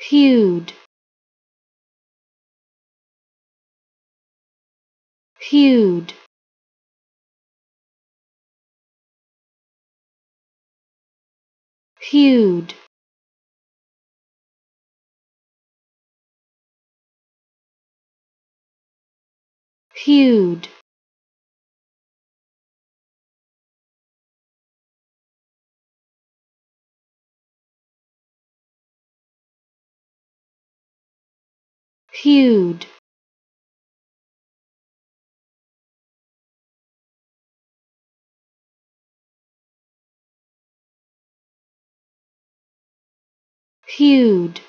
Hued. Hued. Hued. Hued. Hued. Hued.